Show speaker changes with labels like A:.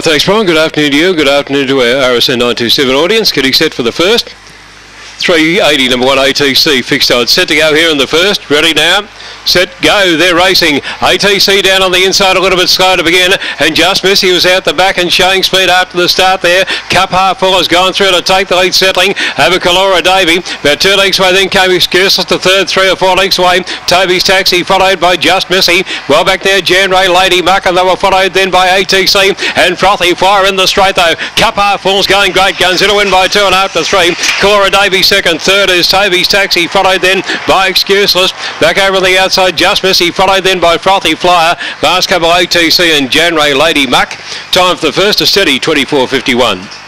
A: Thanks, Brian. Good afternoon to you. Good afternoon to our RSN 927 audience. Getting set for the first. 380 number one ATC fixed on. Set to go here in the first. Ready now. Set, go. They're racing. ATC down on the inside a little bit slow to begin. And Just Missy was out the back and showing speed after the start there. Cup half full has gone through to take the lead settling over Calora Davy. About two lengths away then came Excursus the third, three or four lengths away. Toby's Taxi followed by Just Missy. Well back there, Jan Ray, Lady Muck and they were followed then by ATC and Frothy Fire in the straight though. Cup half full's going great guns. It'll win by two and a half to three. Calora Davy second, third is Toby's Taxi followed then by Excuseless. Back over on the outside Just Missy, followed then by Frothy Flyer. Last couple ATC and Janray Lady Muck. Time for the first, a steady 24.51.